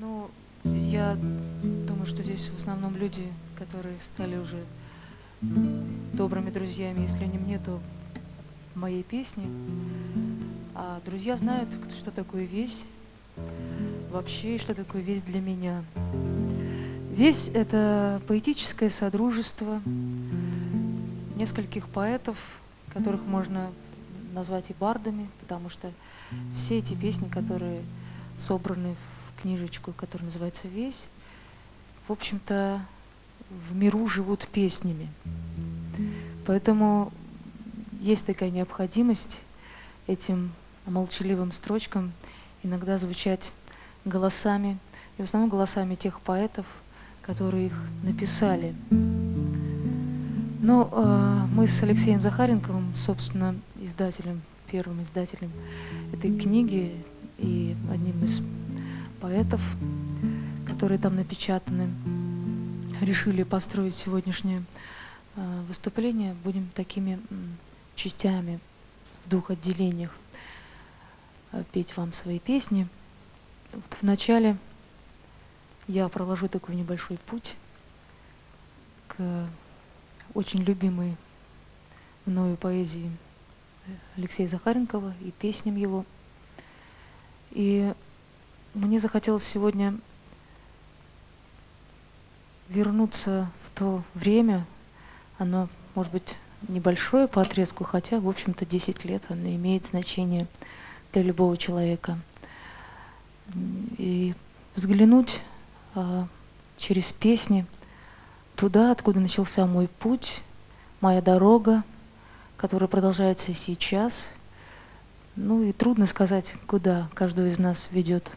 Ну, я думаю, что здесь в основном люди, которые стали уже добрыми друзьями, если не мне, то моей песни. А друзья знают, что такое весь вообще что такое весь для меня. Весь — это поэтическое содружество нескольких поэтов, которых можно назвать и бардами, потому что все эти песни, которые собраны в книжечку, которая называется «Весь», в общем-то, в миру живут песнями. Поэтому есть такая необходимость этим молчаливым строчкам иногда звучать голосами, и в основном голосами тех поэтов, которые их написали. Но э, мы с Алексеем Захаренковым, собственно, издателем, первым издателем этой книги и одним из поэтов, которые там напечатаны, решили построить сегодняшнее э, выступление. Будем такими частями в двух отделениях э, петь вам свои песни. Вот в начале я проложу такой небольшой путь к очень любимой мною поэзии Алексея Захаренкова и песням его. И мне захотелось сегодня вернуться в то время, оно, может быть, небольшое по отрезку, хотя, в общем-то, 10 лет оно имеет значение для любого человека. И взглянуть а, через песни туда, откуда начался мой путь, моя дорога, которая продолжается сейчас. Ну и трудно сказать, куда каждого из нас ведет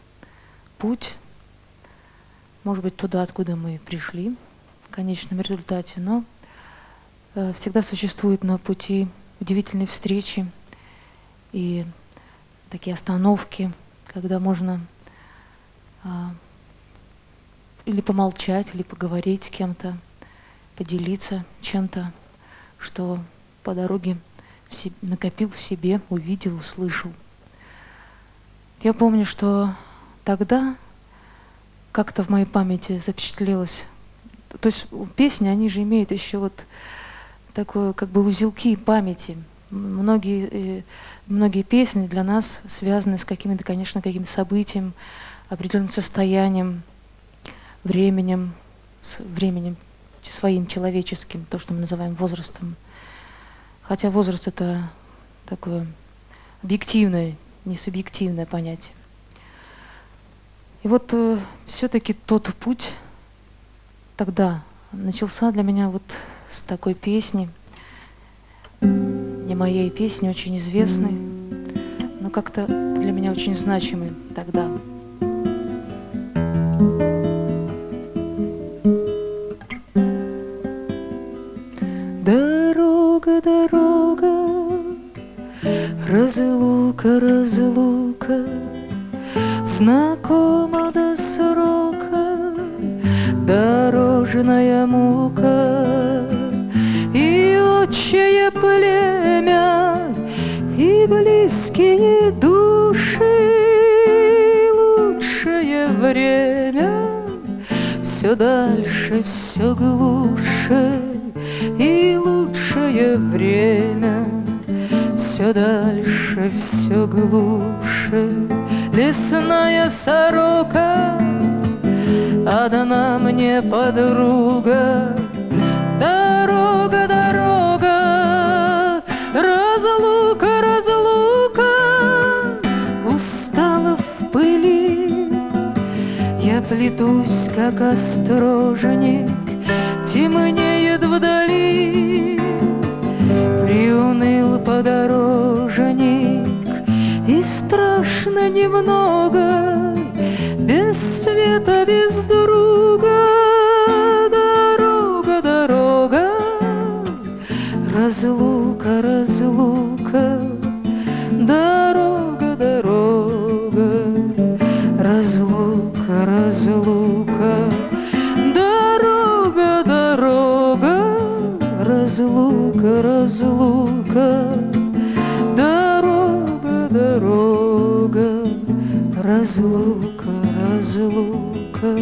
путь. Может быть, туда, откуда мы пришли в конечном результате, но э, всегда существует на пути удивительные встречи и такие остановки, когда можно а, или помолчать, или поговорить с кем-то, поделиться чем-то, что по дороге в себе, накопил в себе, увидел, услышал. Я помню, что тогда как-то в моей памяти запечатлелось, то есть песни, они же имеют еще вот такое как бы узелки памяти. Многие, э, многие песни для нас связаны с какими-то, конечно, каким-то событием, определенным состоянием, временем, с временем своим человеческим, то, что мы называем возрастом. Хотя возраст это такое объективное, не субъективное понятие. И вот э, все-таки тот путь тогда начался для меня вот с такой песни, не моей песни, очень известной, но как-то для меня очень значимой тогда. Дорога, дорога, разлука, разлука, знакома до срока, дорожная мука. И отчее племя, и близкие души, лучшее время все дальше, все глуше, и лучшее время все дальше, все глуше. Лесная сорока, одна мне подруга, дорога, дорога, разлука, разлука, устала в пыли. Я плетусь, как острожник, темнеет вдали. Немного, без света, без друга. Дорога, дорога, разлука, разлука, дорога, дорога, разлука, разлука, дорога, дорога, разлука, разлука, дорога, дорога, разлука, разлука